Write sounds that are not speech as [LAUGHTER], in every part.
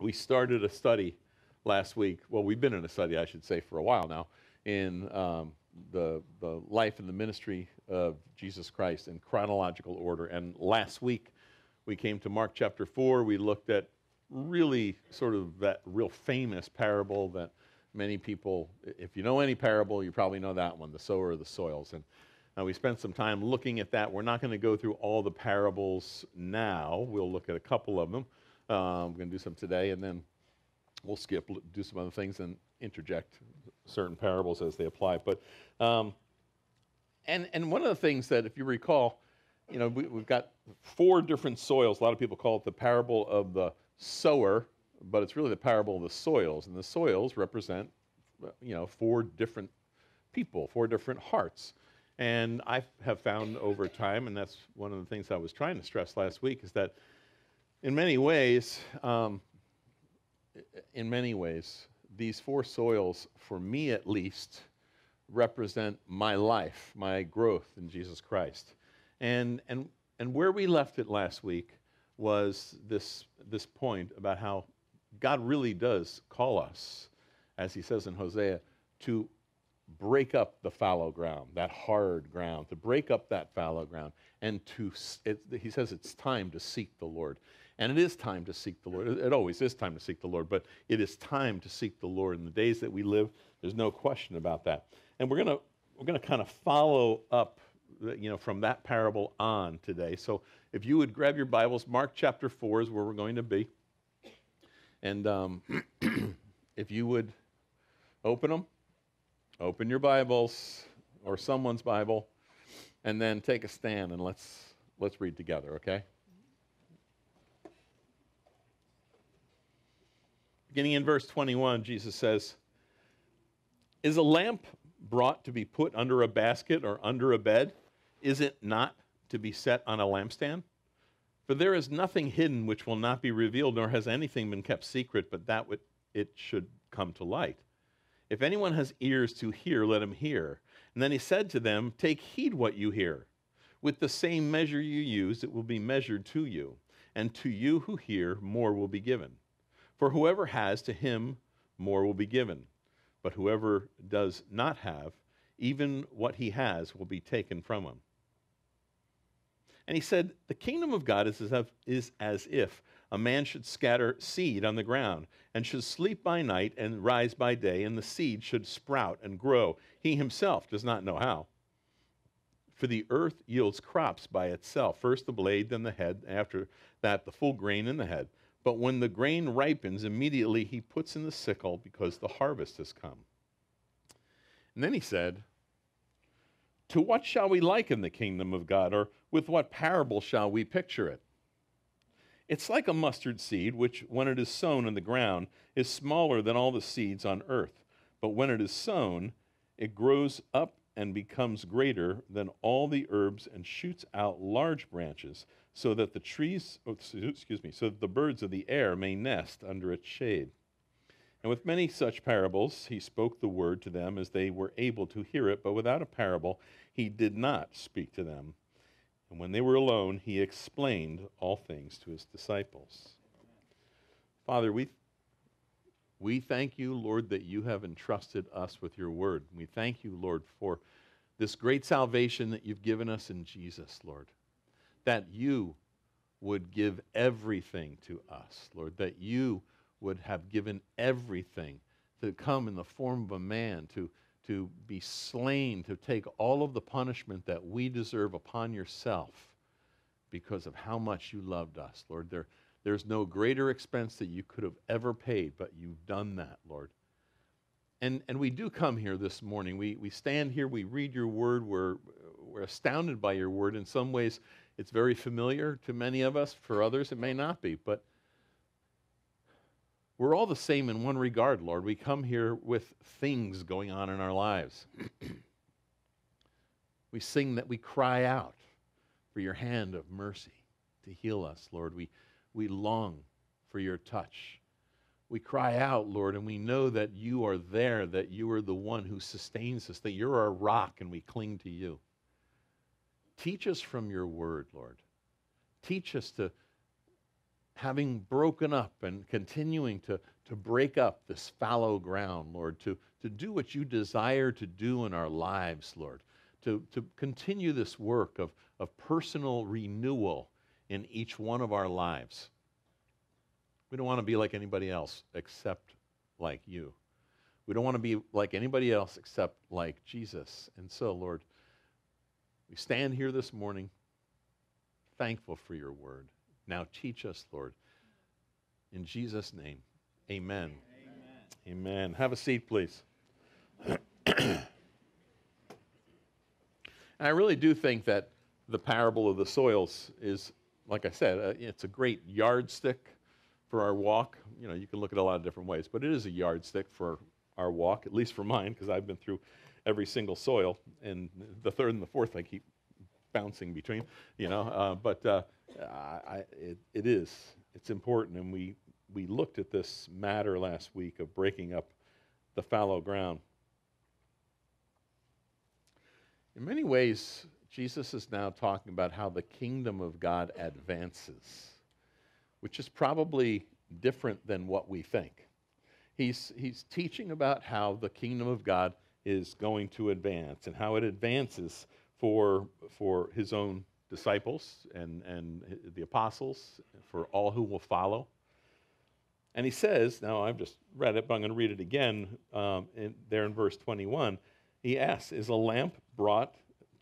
we started a study last week. Well, we've been in a study, I should say, for a while now, in um, the, the life and the ministry of Jesus Christ in chronological order. And last week, we came to Mark chapter 4. We looked at really sort of that real famous parable that many people, if you know any parable, you probably know that one the sower of the soils. And now we spent some time looking at that. We're not going to go through all the parables now, we'll look at a couple of them. Um, we're going to do some today, and then we'll skip, do some other things, and interject certain parables as they apply. But um, and and one of the things that, if you recall, you know, we, we've got four different soils. A lot of people call it the parable of the sower, but it's really the parable of the soils, and the soils represent, you know, four different people, four different hearts. And I have found over time, and that's one of the things I was trying to stress last week, is that in many ways, um, in many ways, these four soils, for me at least, represent my life, my growth in Jesus Christ. And, and, and where we left it last week was this, this point about how God really does call us, as he says in Hosea, to break up the fallow ground, that hard ground, to break up that fallow ground, and to, it, he says it's time to seek the Lord. And it is time to seek the Lord. It always is time to seek the Lord, but it is time to seek the Lord. In the days that we live, there's no question about that. And we're going to we're going to kind of follow up you know from that parable on today. So if you would grab your Bibles, Mark chapter 4 is where we're going to be. And um, [CLEARS THROAT] if you would open them, open your Bibles or someone's Bible, and then take a stand and let's let's read together, okay? Beginning in verse 21, Jesus says, Is a lamp brought to be put under a basket or under a bed? Is it not to be set on a lampstand? For there is nothing hidden which will not be revealed, nor has anything been kept secret, but that it should come to light. If anyone has ears to hear, let him hear. And then he said to them, Take heed what you hear. With the same measure you use, it will be measured to you, and to you who hear, more will be given. For whoever has, to him more will be given. But whoever does not have, even what he has will be taken from him. And he said, The kingdom of God is as, if, is as if a man should scatter seed on the ground, and should sleep by night and rise by day, and the seed should sprout and grow. He himself does not know how. For the earth yields crops by itself first the blade, then the head, after that the full grain in the head. But when the grain ripens, immediately he puts in the sickle because the harvest has come. And then he said, To what shall we liken the kingdom of God, or with what parable shall we picture it? It's like a mustard seed, which, when it is sown in the ground, is smaller than all the seeds on earth. But when it is sown, it grows up and becomes greater than all the herbs and shoots out large branches so that the trees, oh, excuse me, so that the birds of the air may nest under its shade. And with many such parables, he spoke the word to them as they were able to hear it, but without a parable, he did not speak to them. And when they were alone, he explained all things to his disciples. Father, we, we thank you, Lord, that you have entrusted us with your word. We thank you, Lord, for this great salvation that you've given us in Jesus, Lord that you would give everything to us, Lord, that you would have given everything to come in the form of a man, to, to be slain, to take all of the punishment that we deserve upon yourself because of how much you loved us, Lord. There, there's no greater expense that you could have ever paid, but you've done that, Lord. And, and we do come here this morning. We, we stand here, we read your word, we're, we're astounded by your word. In some ways, it's very familiar to many of us. For others, it may not be. But we're all the same in one regard, Lord. We come here with things going on in our lives. [CLEARS THROAT] we sing that we cry out for your hand of mercy to heal us, Lord. We, we long for your touch. We cry out, Lord, and we know that you are there, that you are the one who sustains us, that you're our rock, and we cling to you. Teach us from your word, Lord. Teach us to having broken up and continuing to, to break up this fallow ground, Lord, to, to do what you desire to do in our lives, Lord, to, to continue this work of, of personal renewal in each one of our lives. We don't want to be like anybody else except like you. We don't want to be like anybody else except like Jesus. And so, Lord, we stand here this morning thankful for your word. Now teach us, Lord. In Jesus' name, amen. Amen. amen. Have a seat, please. [CLEARS THROAT] I really do think that the parable of the soils is, like I said, uh, it's a great yardstick for our walk. You know, you can look at a lot of different ways, but it is a yardstick for our walk, at least for mine, because I've been through every single soil. And the third and the fourth I keep bouncing between, you know. Uh, but uh, I, it, it is. It's important. And we, we looked at this matter last week of breaking up the fallow ground. In many ways, Jesus is now talking about how the kingdom of God advances, which is probably different than what we think. He's, he's teaching about how the kingdom of God is going to advance and how it advances for, for his own disciples and, and the apostles, for all who will follow. And he says, now I've just read it, but I'm going to read it again um, in, there in verse 21. He asks, Is a lamp brought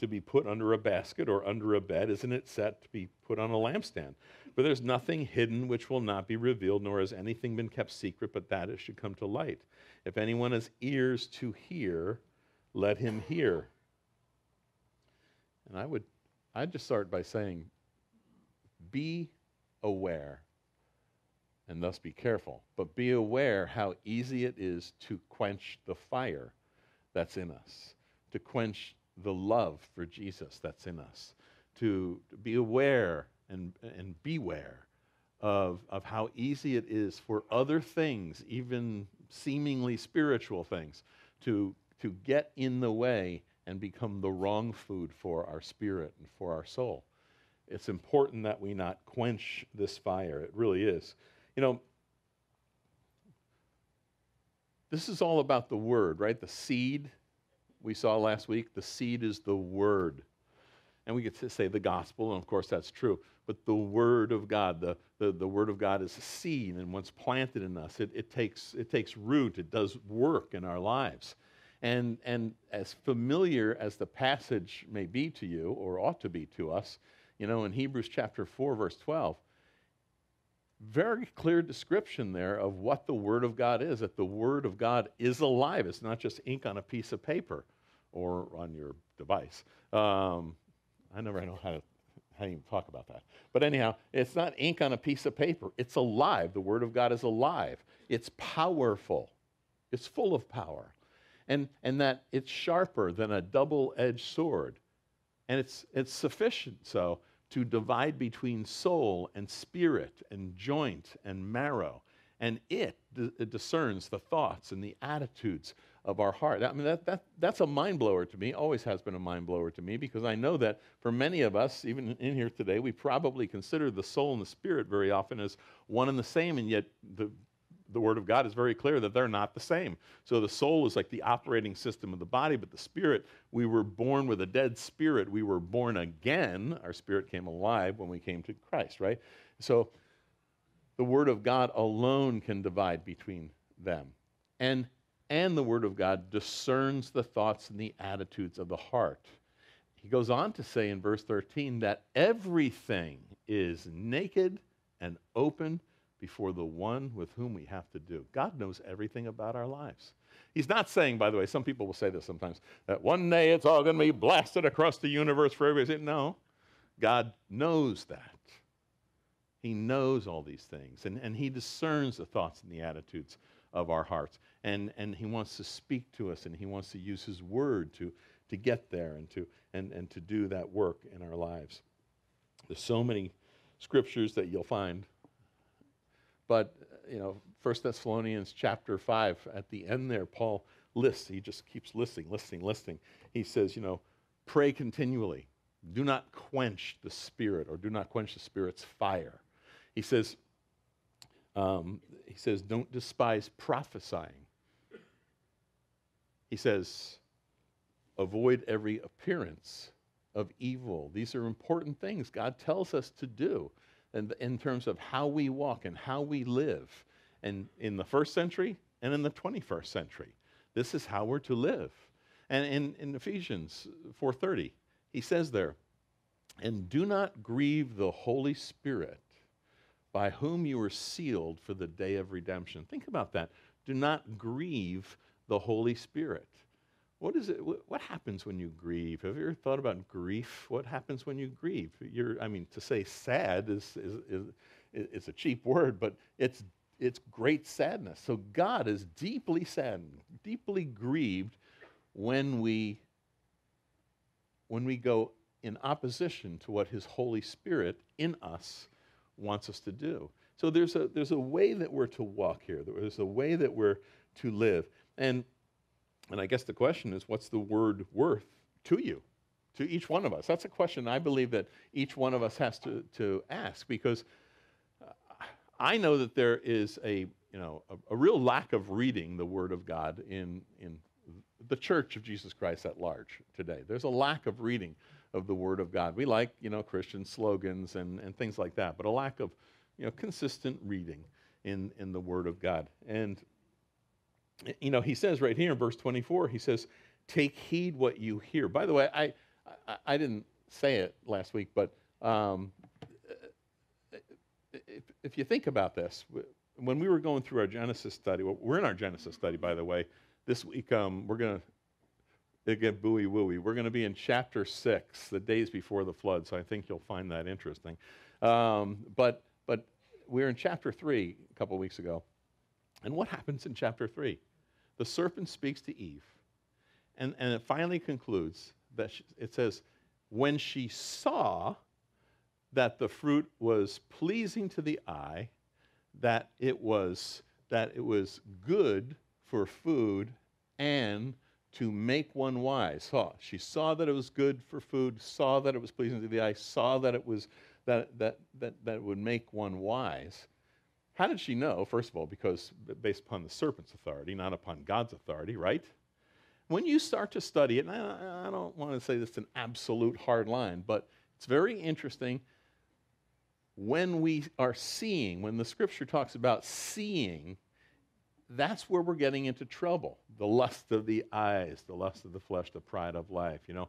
to be put under a basket or under a bed? Isn't it set to be put on a lampstand? But there's nothing hidden which will not be revealed, nor has anything been kept secret, but that it should come to light. If anyone has ears to hear, let him hear. And I would I'd just start by saying, be aware and thus be careful. But be aware how easy it is to quench the fire that's in us, to quench the love for Jesus that's in us, to, be aware and, and beware of, of how easy it is for other things, even seemingly spiritual things, to, to get in the way and become the wrong food for our spirit and for our soul. It's important that we not quench this fire. It really is. You know, this is all about the word, right? The seed we saw last week, the seed is the word. And we get to say the gospel, and of course that's true. But the word of God, the, the, the word of God is a seed, and once planted in us, it, it, takes, it takes root, it does work in our lives. And, and as familiar as the passage may be to you, or ought to be to us, you know, in Hebrews chapter 4, verse 12, very clear description there of what the Word of God is, that the Word of God is alive. It's not just ink on a piece of paper or on your device. Um, I never know how to, how even talk about that. But anyhow, it's not ink on a piece of paper. It's alive. The Word of God is alive. It's powerful. It's full of power and, and that it's sharper than a double edged sword. And it's, it's sufficient so to divide between soul and spirit and joint and marrow. And it, it discerns the thoughts and the attitudes of our heart. I mean, that, that, that's a mind blower to me, always has been a mind blower to me, because I know that for many of us, even in here today, we probably consider the soul and the spirit very often as one and the same, and yet the, the Word of God is very clear that they're not the same. So the soul is like the operating system of the body, but the spirit, we were born with a dead spirit. We were born again. Our spirit came alive when we came to Christ, right? So the Word of God alone can divide between them. And, and the Word of God discerns the thoughts and the attitudes of the heart. He goes on to say in verse 13 that everything is naked and open before the one with whom we have to do. God knows everything about our lives. He's not saying, by the way, some people will say this sometimes, that one day it's all going to be blasted across the universe for everybody. No, God knows that. He knows all these things, and, and He discerns the thoughts and the attitudes of our hearts. And, and He wants to speak to us, and He wants to use His word to, to get there and to, and, and to do that work in our lives. There's so many scriptures that you'll find but, you know, 1 Thessalonians chapter 5, at the end there, Paul lists, he just keeps listing, listing, listing. He says, you know, pray continually. Do not quench the spirit or do not quench the spirit's fire. He says, Um, he says, don't despise prophesying. He says, avoid every appearance of evil. These are important things God tells us to do in, in terms of how we walk and how we live. And in the first century and in the 21st century, this is how we're to live. And in, in Ephesians 4:30, he says there, "And do not grieve the Holy Spirit, by whom you were sealed for the day of redemption." Think about that. Do not grieve the Holy Spirit. What is it? What happens when you grieve? Have you ever thought about grief? What happens when you grieve? You're, I mean, to say sad is, is, is, is a cheap word, but it's, it's great sadness. So God is deeply saddened, deeply grieved when we, when we go in opposition to what His Holy Spirit in us wants us to do. So there's a, there's a way that we're to walk here, there's a way that we're to live. And and I guess the question is what's the word worth to you, to each one of us? That's a question I believe that each one of us has to, to ask because uh, I know that there is a, you know, a, a, real lack of reading the Word of God in, in the church of Jesus Christ at large today. There's a lack of reading of the Word of God. We like, you know, Christian slogans and, and things like that, but a lack of, you know, consistent reading in, in the Word of God. And you know, he says right here in verse 24, he says, Take heed what you hear. By the way, I, I, I didn't say it last week, but um, if, if, you think about this, when we were going through our Genesis study, well, we're in our Genesis study, by the way. This week, um, we're going to get buoy wooey. We're going to be in chapter six, the days before the flood, so I think you'll find that interesting. Um, but, but we were in chapter three a couple weeks ago. And what happens in chapter three? the serpent speaks to Eve, and, and it finally concludes that she, it says, when she saw that the fruit was pleasing to the eye, that it was that it was good for food and to make one wise. Saw she saw that it was good for food, saw that it was pleasing to the eye, saw that it was that that that that would make one wise. How did she know? First of all, because based upon the serpent's authority, not upon God's authority, right? When you start to study it, and I, I don't want to say this is an absolute hard line, but it's very interesting when we are seeing, when the scripture talks about seeing, that's where we're getting into trouble. The lust of the eyes, the lust of the flesh, the pride of life. You know,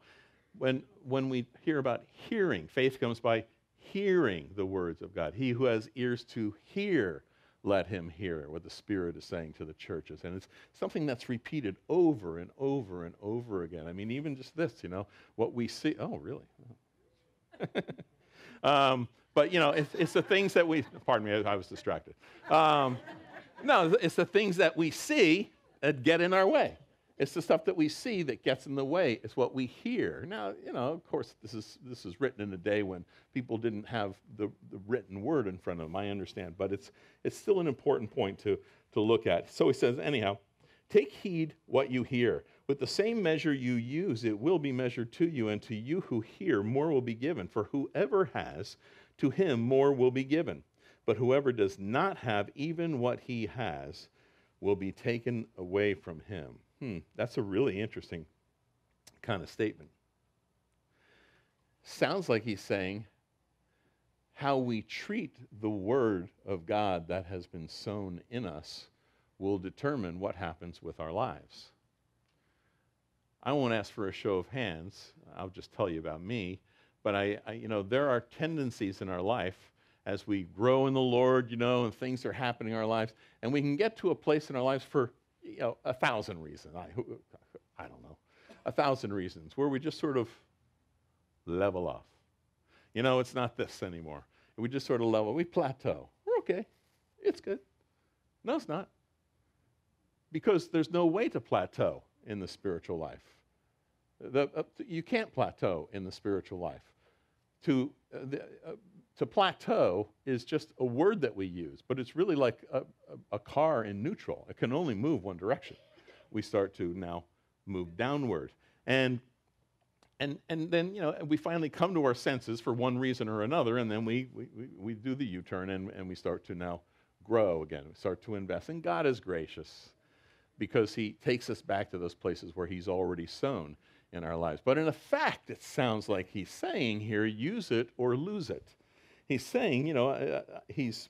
when, when we hear about hearing, faith comes by hearing the words of God. He who has ears to hear, let him hear what the Spirit is saying to the churches. And it's something that's repeated over and over and over again. I mean, even just this, you know, what we see. Oh, really? [LAUGHS] um, but, you know, it's, it's, the things that we, pardon me, I was distracted. Um, no, it's the things that we see that get in our way. It's the stuff that we see that gets in the way. It's what we hear. Now, you know, of course, this is, this is written in a day when people didn't have the, the written word in front of them, I understand. But it's, it's still an important point to, to look at. So he says, anyhow, take heed what you hear. With the same measure you use, it will be measured to you, and to you who hear, more will be given. For whoever has, to him more will be given. But whoever does not have even what he has will be taken away from him. Hmm, that's a really interesting kind of statement. Sounds like he's saying how we treat the word of God that has been sown in us will determine what happens with our lives. I won't ask for a show of hands. I'll just tell you about me. But I, I, you know, there are tendencies in our life as we grow in the Lord, you know, and things are happening in our lives, and we can get to a place in our lives for you know, a thousand reasons. I, I don't know. A thousand reasons where we just sort of level off. You know, it's not this anymore. We just sort of level. We plateau. We're okay. It's good. No, it's not. Because there's no way to plateau in the spiritual life. The, uh, you can't plateau in the spiritual life. To, uh, the, uh, to plateau is just a word that we use, but it's really like a, a, a, car in neutral. It can only move one direction. We start to now move downward. And, and, and then, you know, we finally come to our senses for one reason or another, and then we, we, we do the U turn and, and we start to now grow again. We start to invest. And God is gracious because He takes us back to those places where He's already sown in our lives. But in effect, it sounds like He's saying here use it or lose it. He's saying, you know, uh, uh he's,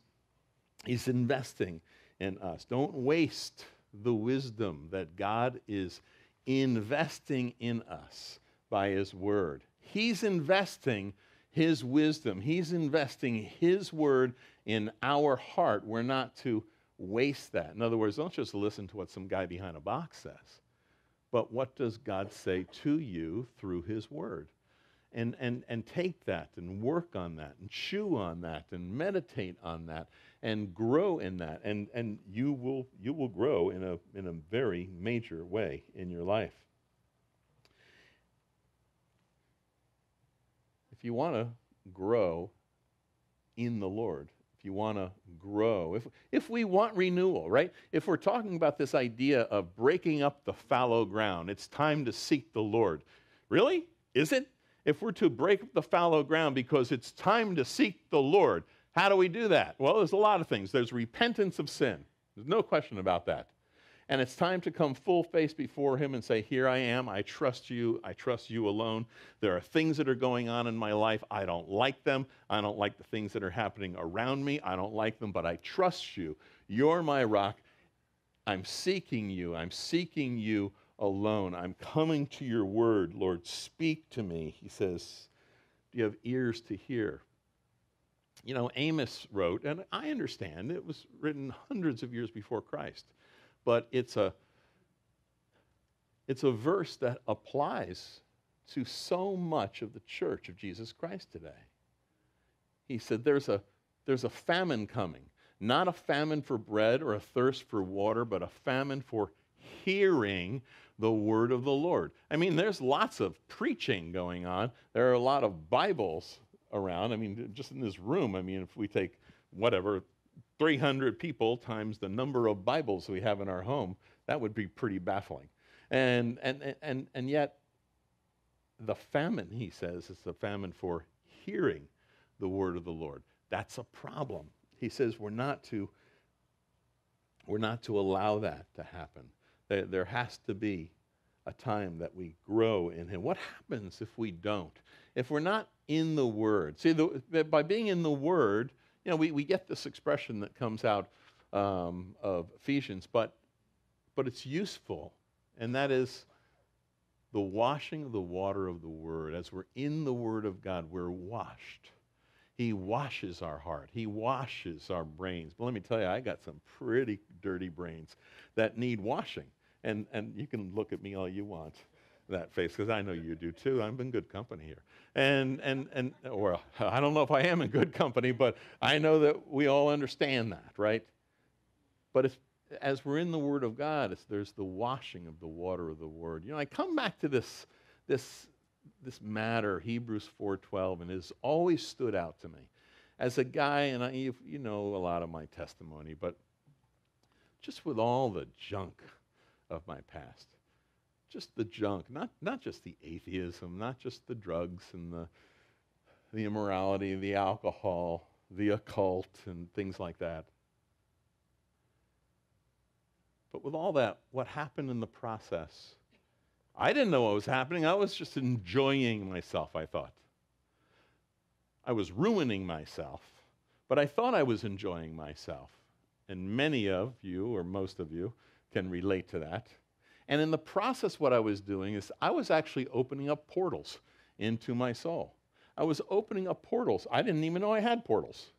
he's investing in us. Don't waste the wisdom that God is investing in us by His Word. He's investing His wisdom, He's investing His Word in our heart. We're not to waste that. In other words, don't just listen to what some guy behind a box says, but what does God say to you through His Word? And, and, and take that and work on that and chew on that and meditate on that and grow in that. And, and you, will, you will grow in a, in a very major way in your life. If you want to grow in the Lord, if you want to grow, if, if we want renewal, right? If we're talking about this idea of breaking up the fallow ground, it's time to seek the Lord. Really? Is it? If we're to break up the fallow ground because it's time to seek the Lord, how do we do that? Well, there's a lot of things. There's repentance of sin. There's no question about that. And it's time to come full face before Him and say, Here I am. I trust you. I trust you alone. There are things that are going on in my life. I don't like them. I don't like the things that are happening around me. I don't like them, but I trust you. You're my rock. I'm seeking you. I'm seeking you alone. I'm coming to your word. Lord, speak to me. He says, Do you have ears to hear? You know, Amos wrote, and I understand it was written hundreds of years before Christ but it's a it's a verse that applies to so much of the church of Jesus Christ today. He said there's a there's a famine coming, not a famine for bread or a thirst for water, but a famine for hearing the word of the Lord. I mean, there's lots of preaching going on. There are a lot of Bibles around. I mean, just in this room, I mean, if we take whatever 300 people times the number of Bibles we have in our home, that would be pretty baffling. And, and, and, and yet, the famine, he says, is the famine for hearing the word of the Lord. That's a problem. He says we're not to, we're not to allow that to happen. There, has to be a time that we grow in Him. What happens if we don't? If we're not in the Word? See, the, by being in the Word, you know, we, we get this expression that comes out um, of Ephesians, but, but it's useful, and that is the washing of the water of the Word. As we're in the Word of God, we're washed. He washes our heart. He washes our brains. But let me tell you, I got some pretty dirty brains that need washing. And, and you can look at me all you want that face because I know you do too. I'm in good company here. And, and, and, or I don't know if I am in good company, but I know that we all understand that, right? But if, as we're in the Word of God, there's the washing of the water of the Word. You know, I come back to this, this, this matter, Hebrews 4.12, and has always stood out to me. As a guy, and I, you, you know a lot of my testimony, but just with all the junk of my past, just the junk, not, not just the atheism, not just the drugs and the, the immorality, the alcohol, the occult, and things like that. But with all that, what happened in the process? I didn't know what was happening. I was just enjoying myself, I thought. I was ruining myself, but I thought I was enjoying myself. And many of you, or most of you, can relate to that. And in the process, what I was doing is I was actually opening up portals into my soul. I was opening up portals. I didn't even know I had portals.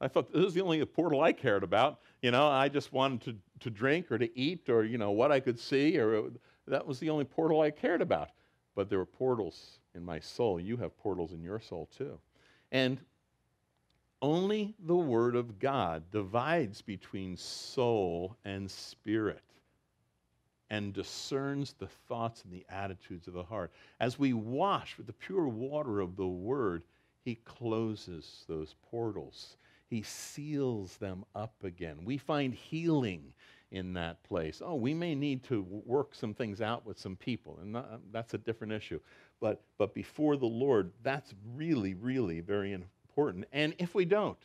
I thought this was the only portal I cared about. You know, I just wanted to, to drink or to eat or, you know, what I could see, or that was the only portal I cared about. But there were portals in my soul. You have portals in your soul too. And only the Word of God divides between soul and spirit and discerns the thoughts and the attitudes of the heart. As we wash with the pure water of the Word, He closes those portals. He seals them up again. We find healing in that place. Oh, we may need to work some things out with some people, and that's a different issue. But, but before the Lord, that's really, really very important. And if we don't,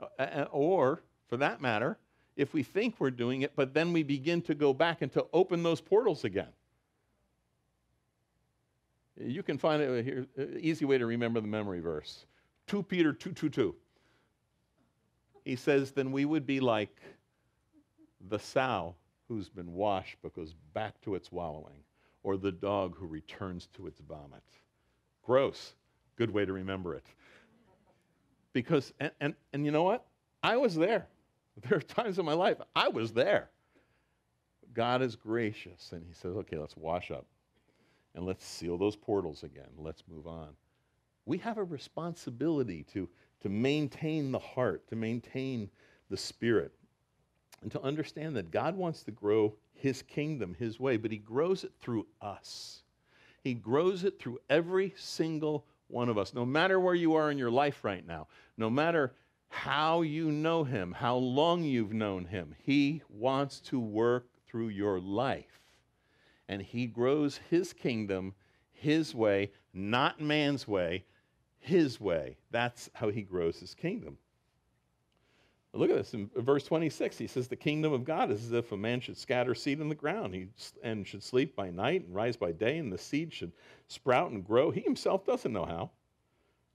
uh, uh or for that matter, if we think we're doing it, but then we begin to go back and to open those portals again. You can find it here, easy way to remember the memory verse. 2 Peter 2:22. He says, "Then we would be like the sow who's been washed but goes back to its wallowing, or the dog who returns to its vomit." Gross. Good way to remember it. Because and, and, and you know what? I was there. [LAUGHS] There are times in my life I was there. God is gracious and he says, "Okay, let's wash up." and let's seal those portals again. Let's move on. We have a responsibility to, to maintain the heart, to maintain the spirit, and to understand that God wants to grow his kingdom his way, but he grows it through us. He grows it through every single one of us, no matter where you are in your life right now, no matter how you know him, how long you've known him. He wants to work through your life and he grows his kingdom his way, not man's way, his way. That's how he grows his kingdom. Look at this in verse 26. He says, The kingdom of God is as if a man should scatter seed in the ground he, and should sleep by night and rise by day, and the seed should sprout and grow. He himself doesn't know how.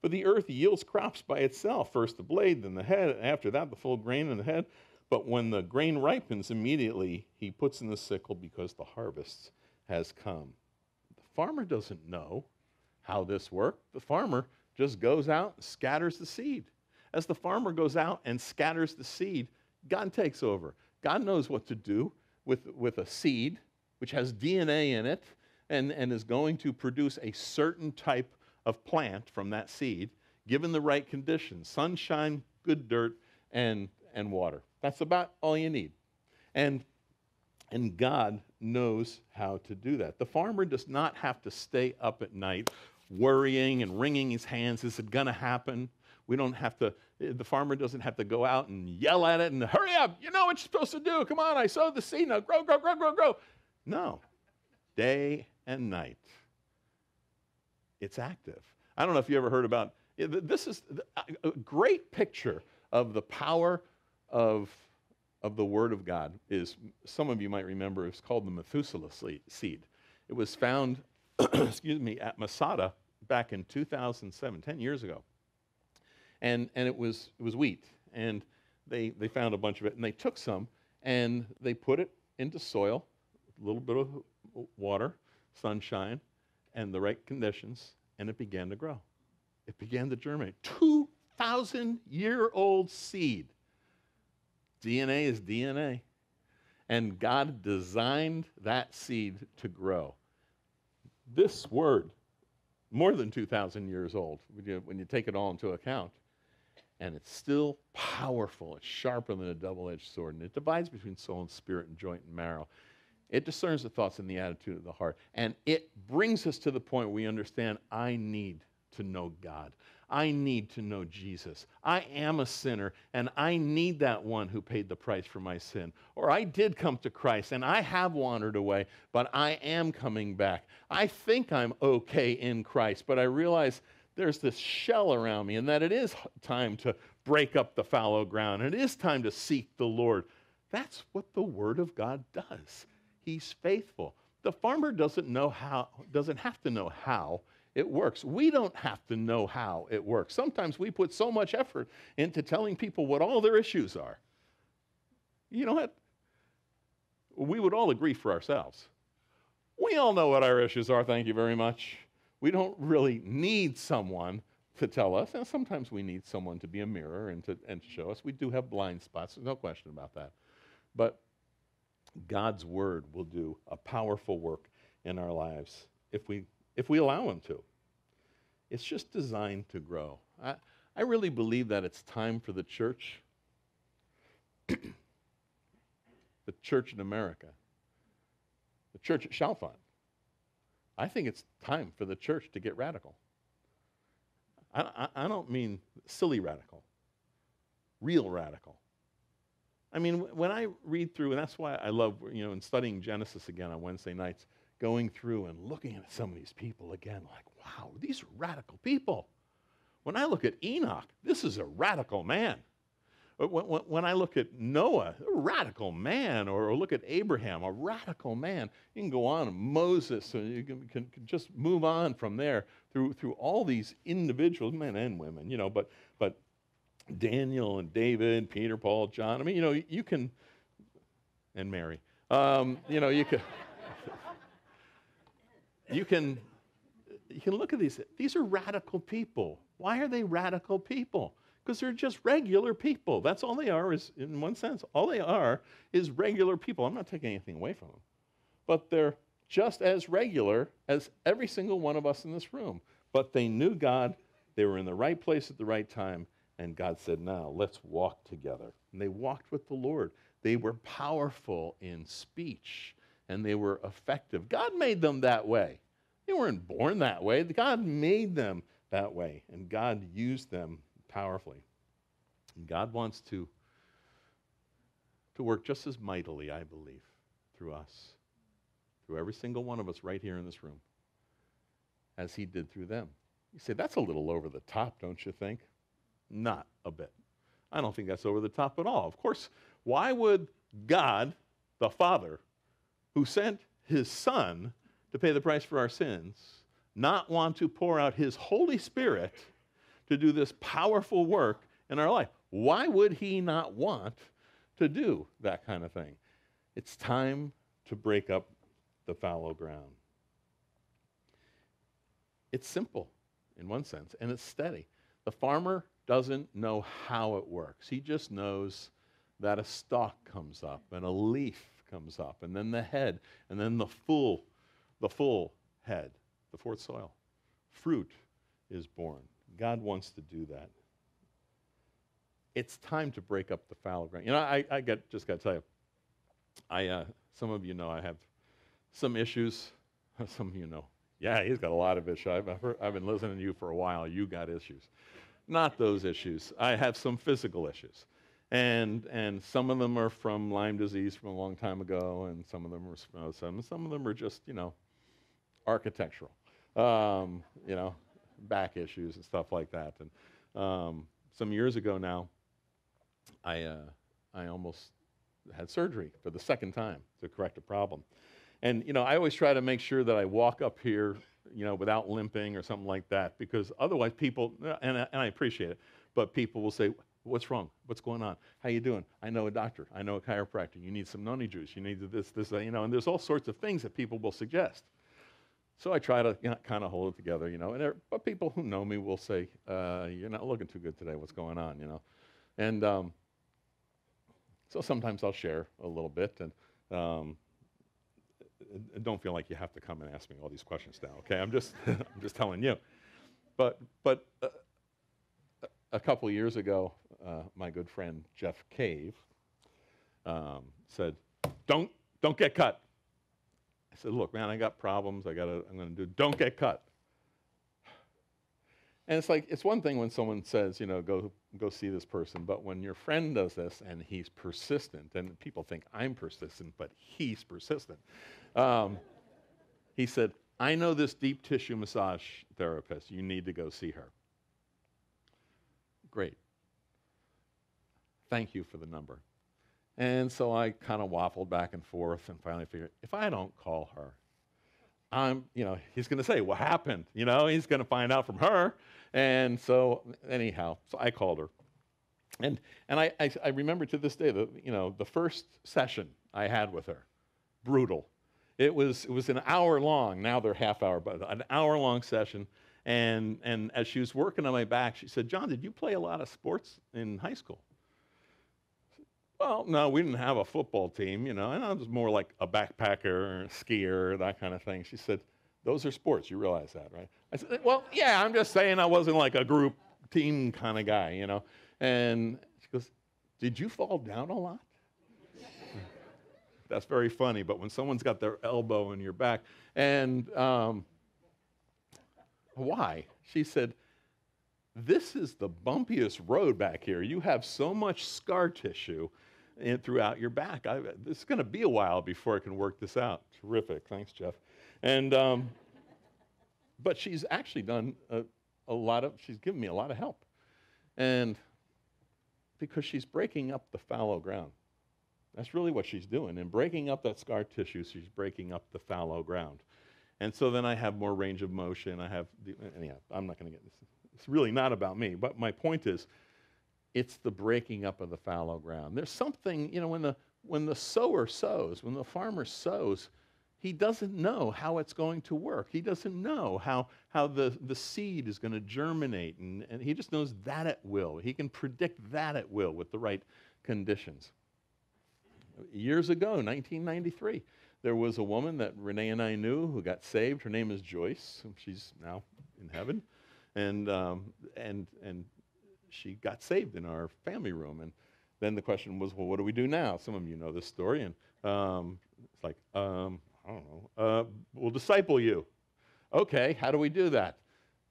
But the earth yields crops by itself first the blade, then the head, and after that the full grain in the head. But when the grain ripens, immediately he puts in the sickle because the harvest has come. The farmer doesn't know how this works. The farmer just goes out and scatters the seed. As the farmer goes out and scatters the seed, God takes over. God knows what to do with, with a seed which has DNA in it and, and is going to produce a certain type of plant from that seed, given the right conditions sunshine, good dirt, and, and water. That's about all you need. And and God knows how to do that. The farmer does not have to stay up at night worrying and wringing his hands. Is it going to happen? We don't have to, eh, the farmer doesn't have to go out and yell at it and hurry up. You know what you're supposed to do. Come on, I sowed the seed. Now grow, grow, grow, grow, grow. No. Day and night. It's active. I don't know if you ever heard about eh, this is a great picture of the power of of the Word of God is, some of you might remember, it's called the Methuselah seed. It was found, [CLEARS THROAT] excuse me, at Masada back in 2007, 10 years ago. And, and it, was, it was wheat. And they, they found a bunch of it, and they took some, and they put it into soil, a little bit of water, sunshine, and the right conditions, and it began to grow. It began to germinate. 2,000 year old seed DNA is DNA. And God designed that seed to grow. This word, more than 2,000 years old, when you, when you take it all into account, and it's still powerful. It's sharper than a double edged sword, and it divides between soul and spirit and joint and marrow. It discerns the thoughts and the attitude of the heart. And it brings us to the point where we understand I need to know God. I need to know Jesus. I am a sinner and I need that one who paid the price for my sin. Or I did come to Christ and I have wandered away, but I am coming back. I think I'm okay in Christ, but I realize there's this shell around me and that it is time to break up the fallow ground. And it is time to seek the Lord. That's what the Word of God does. He's faithful. The farmer doesn't know how, doesn't have to know how it works. We don't have to know how it works. Sometimes we put so much effort into telling people what all their issues are. You know what? We would all agree for ourselves. We all know what our issues are, thank you very much. We don't really need someone to tell us, and sometimes we need someone to be a mirror and to, and to show us. We do have blind spots, there's no question about that. But God's word will do a powerful work in our lives if we if we allow Him to. It's just designed to grow. I, I really believe that it's time for the church, [COUGHS] the church in America, the church at Chalfont. I think it's time for the church to get radical. I, I, I don't mean silly radical, real radical. I mean, when I read through, and that's why I love, you know, in studying Genesis again on Wednesday nights, going through and looking at some of these people again, like, wow, these are radical people. When I look at Enoch, this is a radical man. But when, I look at Noah, a radical man, or look at Abraham, a radical man, you can go on, Moses, and you can, can, can just move on from there through, through all these individuals, men and women, you know, but, but Daniel and David, Peter, Paul, John. I mean, you know, you can, and Mary. Um, you know, you can, [LAUGHS] you can, you can look at these. These are radical people. Why are they radical people? Because they're just regular people. That's all they are. Is in one sense, all they are is regular people. I'm not taking anything away from them, but they're just as regular as every single one of us in this room. But they knew God. They were in the right place at the right time and God said, Now let's walk together. And they walked with the Lord. They were powerful in speech and they were effective. God made them that way. They weren't born that way. God made them that way, and God used them powerfully. And God wants to, to work just as mightily, I believe, through us, through every single one of us right here in this room, as He did through them. You say, that's a little over the top, don't you think? Not a bit. I don't think that's over the top at all. Of course, why would God, the Father, who sent his Son to pay the price for our sins, not want to pour out his Holy Spirit to do this powerful work in our life? Why would he not want to do that kind of thing? It's time to break up the fallow ground. It's simple in one sense, and it's steady. The farmer doesn't know how it works. He just knows that a stalk comes up and a leaf comes up and then the head and then the full the full head, the fourth soil. Fruit is born. God wants to do that. It's time to break up the fallow ground. You know, I, I got, just got to tell you, I, uh, some of you know I have some issues. [LAUGHS] Some of you know, yeah, he's got a lot of issues. I've, heard, I've been listening to you for a while. You got issues not those issues. I have some physical issues. And, and some of them are from Lyme disease from a long time ago, and some of them are some, some of them are just, you know, architectural, um, you know, back issues and stuff like that. And um, some years ago now, I, uh, I almost had surgery for the second time to correct a problem. And, you know, I always try to make sure that I walk up here you know, without limping or something like that, because otherwise people, and, and I appreciate it, but people will say, what's wrong? What's going on? How you doing? I know a doctor. I know a chiropractor. You need some noni juice. You need this, this, that, you know, and there's all sorts of things that people will suggest. So I try to you know, kind of hold it together, you know. And there, but people who know me will say, uh, "You're not looking too good today. What's going on?" You know. And um, so sometimes I'll share a little bit, and um, don't feel like you have to come and ask me all these questions now. Okay, I'm just [LAUGHS] I'm just telling you. But but uh, a couple years ago, uh, my good friend Jeff Cave um, said, "Don't don't get cut." I said, "Look, man, I got problems. I gotta, I'm going to do. Don't get cut." And it's like it's one thing when someone says, you know, go go see this person, but when your friend does this and he's persistent, and people think I'm persistent, but he's persistent. Um, he said, I know this deep tissue massage therapist. You need to go see her. Great. Thank you for the number. And so I kind of waffled back and forth and finally figured if I don't call her, I'm, you know, he's going to say, What happened? You know, he's going to find out from her. And so, anyhow, so I called her. And, and I, I, I remember to this day, the, you know, the first session I had with her, brutal. It was, it was an hour long. Now they're half hour, but an hour long session. And, and as she was working on my back, she said, John, did you play a lot of sports in high school? Well, no, we didn't have a football team, you know, and I was more like a backpacker skier, that kind of thing. She said, Those are sports. You realize that, right? I said, Well, yeah, I'm just saying I wasn't like a group team kind of guy, you know. And she goes, Did you fall down a lot? That's very funny, but when someone's got their elbow in your back, and um, why? She said, This is the bumpiest road back here. You have so much scar tissue in, throughout your back. I, this is going to be a while before I can work this out. Terrific. Thanks, Jeff. And, um, but she's actually done a, a lot of, she's given me a lot of help. And Because she's breaking up the fallow ground. That's really what she's doing. And breaking up that scar tissue, she's breaking up the fallow ground. And so then I have more range of motion. I have, the, anyhow, I'm not going to get this. It's really not about me. But my point is, it's the breaking up of the fallow ground. There's something, you know, when the, when the sower sows, when the farmer sows, he doesn't know how it's going to work. He doesn't know how, how the, the seed is going to germinate, and, and he just knows that it will. He can predict that it will with the right conditions. Years ago, 1993, there was a woman that Renee and I knew who got saved. Her name is Joyce. She's now in heaven. And, um, and, and she got saved in our family room. And then the question was, well, what do we do now? Some of you know this story. And um, it's like, um, I don't know, uh, we'll disciple you. Okay, how do we do that?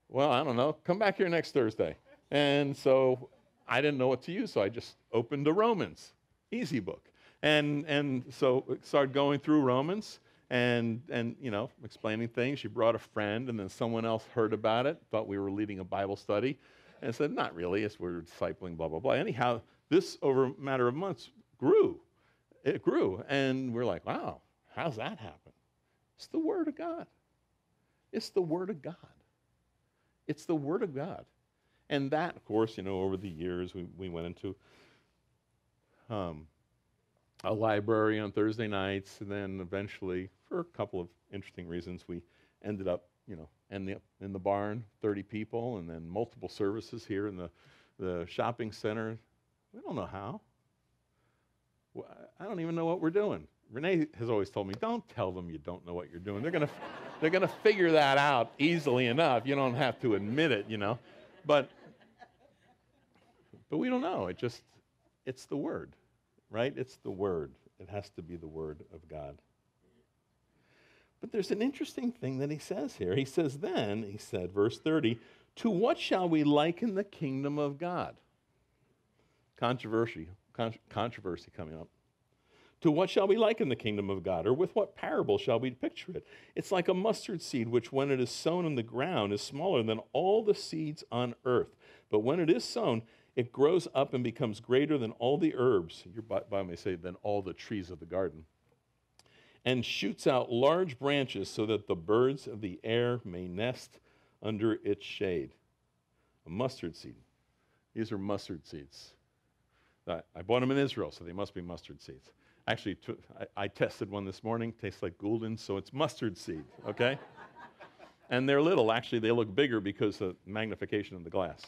Well, I don't know. Come back here next Thursday. And so I didn't know what to use, so I just opened the Romans, easy book. And, and so started going through Romans and, and, you know, explaining things. She brought a friend, and then someone else heard about it, thought we were leading a Bible study, and said, not really, it's we're discipling, blah, blah, blah. Anyhow, this, over a matter of months, grew. It grew. And we're like, wow, how's that happen? It's the Word of God. It's the Word of God. It's the Word of God. And that, of course, you know, over the years, we, we went into um, a library on Thursday nights, and then eventually, for a couple of interesting reasons, we ended up, you know, in the, in the barn, 30 people, and then multiple services here in the, the shopping center. We don't know how. I don't even know what we're doing. Renee has always told me, don't tell them you don't know what you're doing. They're going to they're going to figure that out easily enough. You don't have to admit it, you know. But but we don't know. It just it's the word right? It's the Word. It has to be the Word of God. But there's an interesting thing that he says here. He says, Then, he said, verse 30, to what shall we liken the kingdom of God? Controversy, con- controversy coming up. To what shall we liken the kingdom of God? Or with what parable shall we picture it? It's like a mustard seed, which when it is sown in the ground is smaller than all the seeds on earth. But when it is sown, it grows up and becomes greater than all the herbs, your Bible may say, than all the trees of the garden, and shoots out large branches so that the birds of the air may nest under its shade. A mustard seed. These are mustard seeds. I bought them in Israel, so they must be mustard seeds. Actually, I, tested one this morning. Tastes like Gulden, so it's mustard seed, okay? [LAUGHS] and they're little. Actually, they look bigger because of the magnification of the glass.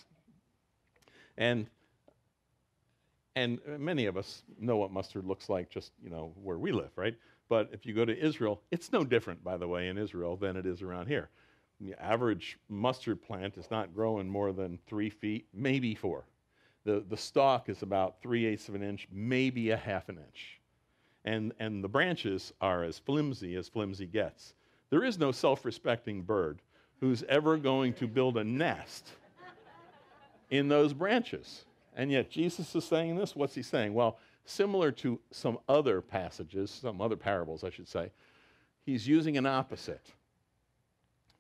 And and many of us know what mustard looks like just, you know, where we live, right? But if you go to Israel, it's no different, by the way, in Israel than it is around here. The average mustard plant is not growing more than three feet, maybe four. The, the stalk is about three eighths of an inch, maybe a half an inch. And, and the branches are as flimsy as flimsy gets. There is no self respecting bird who's ever going to build a nest in those branches. And yet, Jesus is saying this. What's he saying? Well, similar to some other passages, some other parables, I should say, he's using an opposite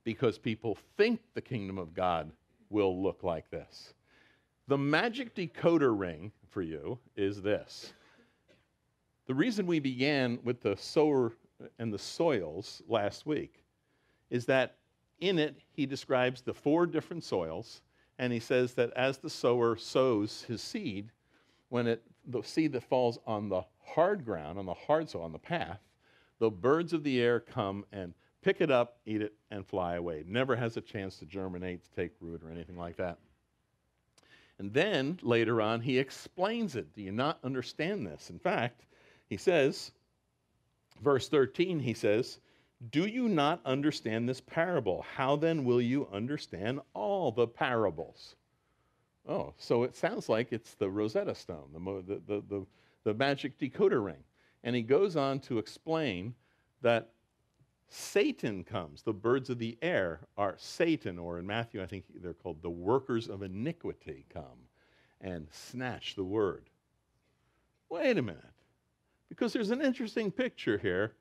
because people think the kingdom of God will look like this. The magic decoder ring for you is this. The reason we began with the sower and the soils last week is that in it he describes the four different soils and he says that as the sower sows his seed, when it, the seed that falls on the hard ground, on the hard soil, on the path, the birds of the air come and pick it up, eat it, and fly away. Never has a chance to germinate, to take root, or anything like that. And then later on, he explains it. Do you not understand this? In fact, he says, verse 13, he says, do you not understand this parable? How then will you understand all the parables? Oh, so it sounds like it's the Rosetta Stone, the, the, the, the, magic decoder ring. And he goes on to explain that Satan comes. The birds of the air are Satan, or in Matthew, I think they're called the workers of iniquity, come and snatch the word. Wait a minute. Because there's an interesting picture here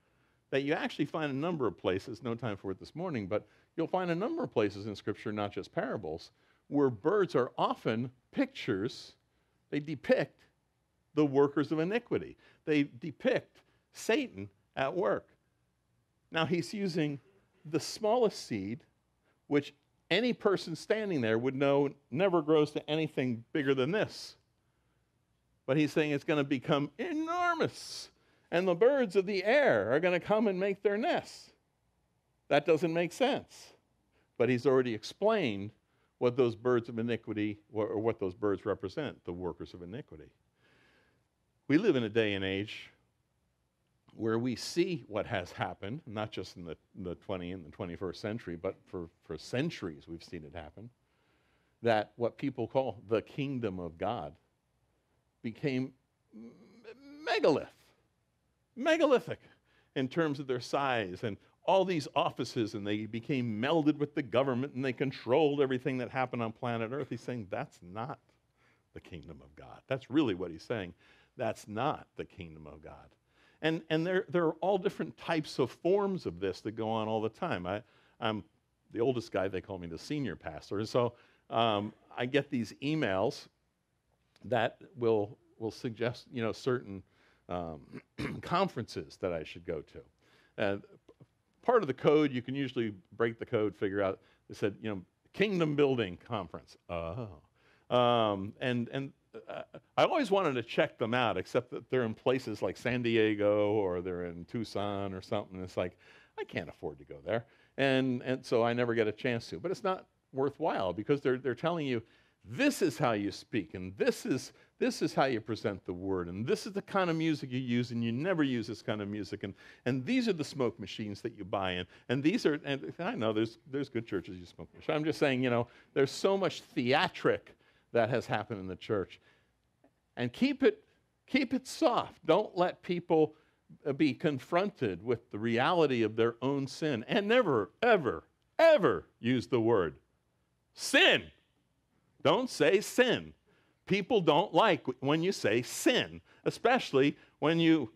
that you actually find a number of places, no time for it this morning, but you'll find a number of places in Scripture, not just parables, where birds are often pictures They depict the workers of iniquity. They depict Satan at work. Now he's using the smallest seed, which any person standing there would know never grows to anything bigger than this. But he's saying it's going to become enormous, and the birds of the air are going to come and make their nests. That doesn't make sense. But he's already explained what those birds of iniquity, or what those birds represent, the workers of iniquity. We live in a day and age where we see what has happened, not just in the, the 20th and the 21st century, but for, for centuries we've seen it happen, that what people call the kingdom of God became megalith, megalithic in terms of their size and all these offices, and they became melded with the government and they controlled everything that happened on planet Earth. He's saying that's not the kingdom of God. That's really what he's saying. That's not the kingdom of God. And, and there, there are all different types of forms of this that go on all the time. I, I'm the oldest guy, they call me the senior pastor. And so um, I get these emails that will, will suggest you know, certain um, [CLEARS THROAT] conferences that I should go to. And part of the code, you can usually break the code, figure out, they said, you know, kingdom building conference. Oh. Um, and, and uh, I always wanted to check them out, except that they're in places like San Diego or they're in Tucson or something. It's like, I can't afford to go there. And, and so I never get a chance to. But it's not worthwhile because they're, they're telling you this is how you speak and this is, this is how you present the word and this is the kind of music you use and you never use this kind of music and, and these are the smoke machines that you buy in and these are and i know there's, there's good churches use smoke machines i'm just saying you know there's so much theatric that has happened in the church. And keep it, keep it soft. Don't let people uh, be confronted with the reality of their own sin. And never, ever, ever use the word sin. Don't say sin. People don't like when you say sin, especially when you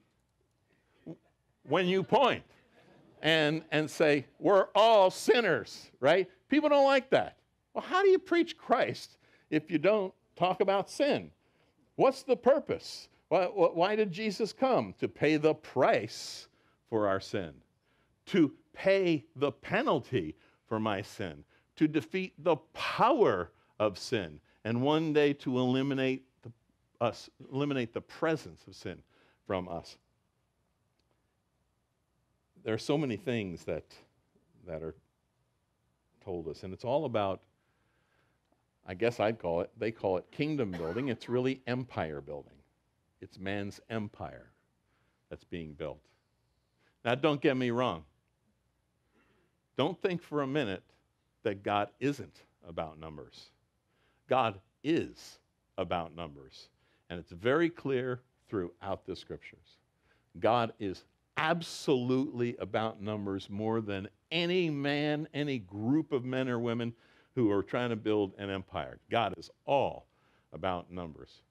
when you point and and say we're all sinners, right? People don't like that. Well, how do you preach Christ if you don't talk about sin? What's the purpose? Why, why, did Jesus come? To pay the price for our sin, to pay the penalty for my sin, to defeat the power of sin, and one day to eliminate the, us, eliminate the presence of sin from us. There are so many things that, that are told us, and it's all about I guess I'd call it, they call it kingdom building. It's really empire building. It's man's empire that's being built. Now, don't get me wrong. Don't think for a minute that God isn't about numbers. God is about numbers. And it's very clear throughout the scriptures. God is absolutely about numbers more than any man, any group of men or women who are trying to build an empire. God is all about numbers.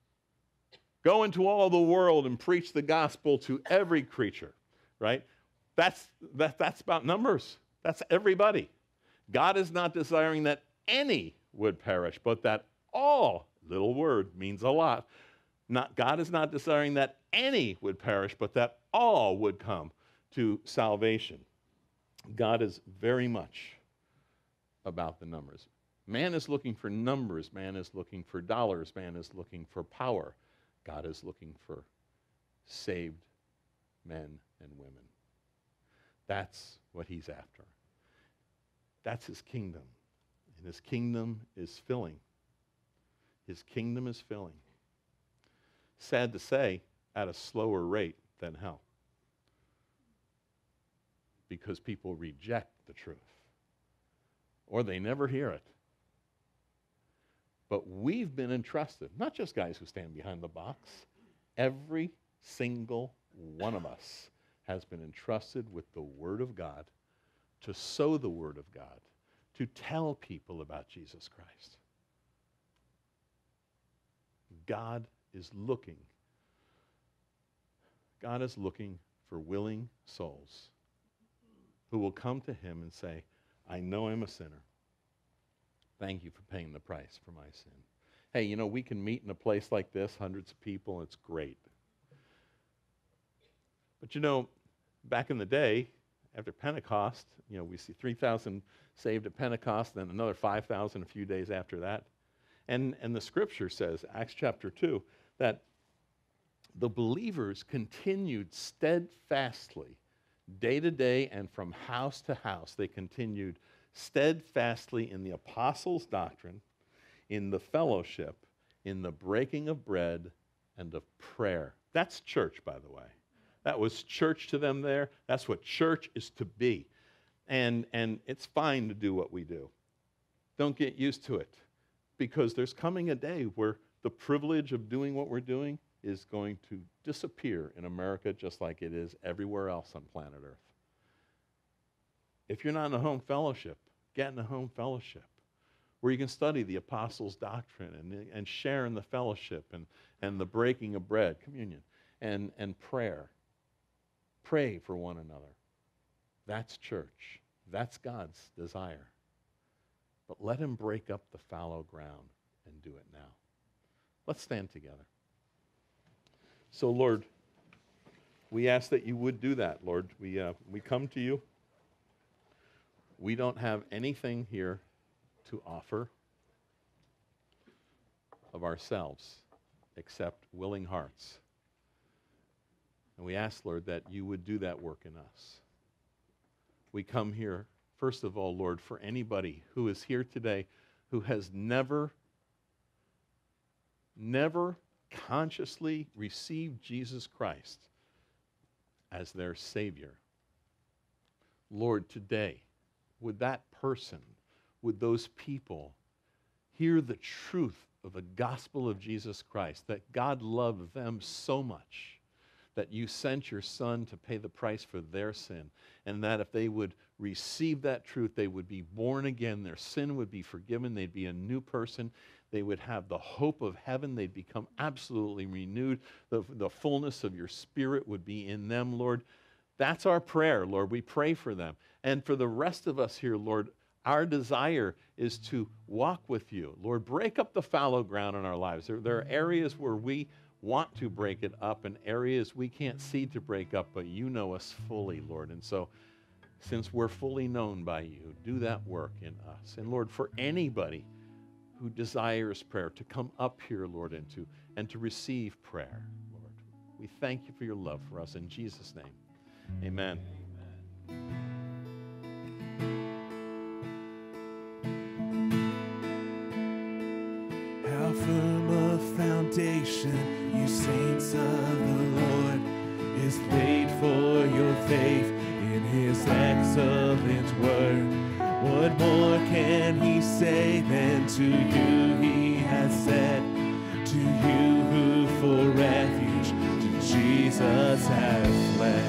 Go into all the world and preach the gospel to every creature, right? That's, that, that's about numbers. That's everybody. God is not desiring that any would perish, but that all, little word means a lot. Not, God is not desiring that any would perish, but that all would come to salvation. God is very much about the numbers. Man is looking for numbers. Man is looking for dollars. Man is looking for power. God is looking for saved men and women. That's what he's after. That's his kingdom. And his kingdom is filling. His kingdom is filling. Sad to say, at a slower rate than hell. Because people reject the truth. Or they never hear it. But we've been entrusted, not just guys who stand behind the box, every single one of us has been entrusted with the Word of God to sow the Word of God, to tell people about Jesus Christ. God is looking. God is looking for willing souls who will come to Him and say, I know I'm a sinner. Thank you for paying the price for my sin. hey, you know, we can meet in a place like this, hundreds of people, it's great. But you know, back in the day, after Pentecost, you know, we see 3,000 saved at Pentecost, then another 5,000 a few days after that. And, and the scripture says, Acts chapter 2, that the believers continued steadfastly, day to day and from house to house. They continued steadfastly in the apostles' doctrine, in the fellowship, in the breaking of bread, and of prayer. That's church, by the way. That was church to them there. That's what church is to be. And, and it's fine to do what we do. Don't get used to it because there's coming a day where the privilege of doing what we're doing is going to disappear in America just like it is everywhere else on planet Earth. If you're not in a home fellowship, get in a home fellowship where you can study the apostles' doctrine and, and share in the fellowship and, and the breaking of bread, communion, and, and prayer. Pray for one another. That's church. That's God's desire. But let Him break up the fallow ground and do it now. Let's stand together. So, Lord, we ask that you would do that, Lord. We, uh, we come to you. We don't have anything here to offer of ourselves except willing hearts. And we ask, Lord, that you would do that work in us. We come here, first of all, Lord, for anybody who is here today who has never, never consciously received Jesus Christ as their Savior. Lord, today, would that person, would those people hear the truth of the gospel of Jesus Christ, that God loved them so much that you sent your son to pay the price for their sin, and that if they would receive that truth, they would be born again, their sin would be forgiven, they'd be a new person, they would have the hope of heaven, they'd become absolutely renewed, the, the fullness of your spirit would be in them, Lord. That's our prayer, Lord. We pray for them. And for the rest of us here, Lord, our desire is to walk with you. Lord, break up the fallow ground in our lives. There, there are areas where we want to break it up in areas we can't see to break up, but you know us fully, Lord. And so, since we're fully known by you, do that work in us. And Lord, for anybody who desires prayer to come up here, Lord, and to, and to receive prayer, Lord, we thank you for your love for us. In Jesus' name, amen. amen. foundation, saints of the Lord, is laid for your faith in his excellent word. What more can he say than to you he has said? To you who for refuge to Jesus have fled.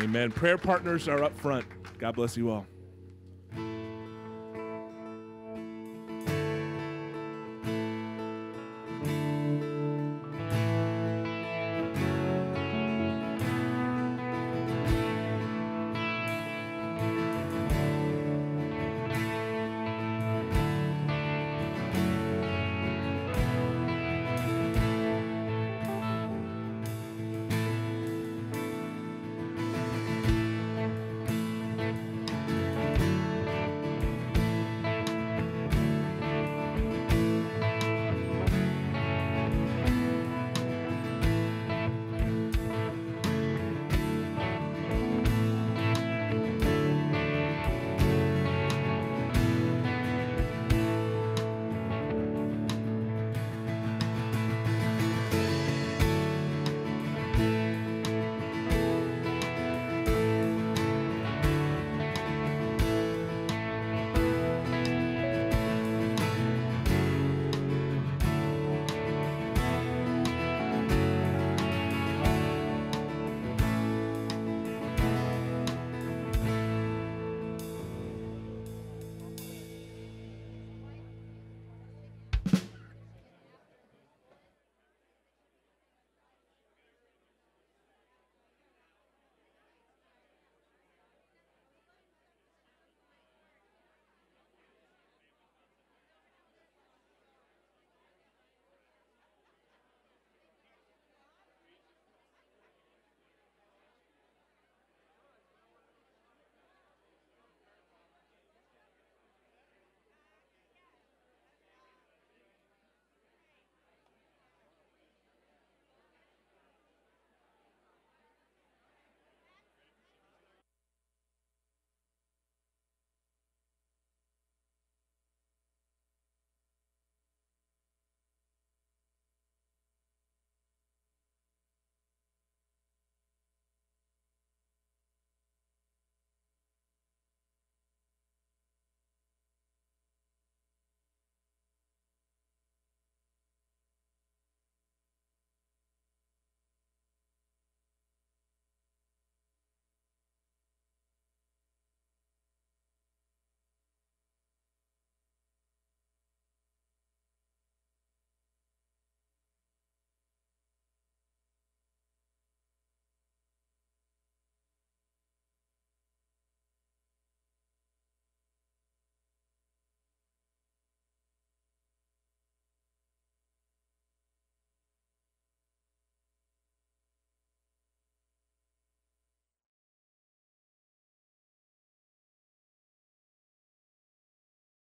Amen. Prayer partners are up front. God bless you all.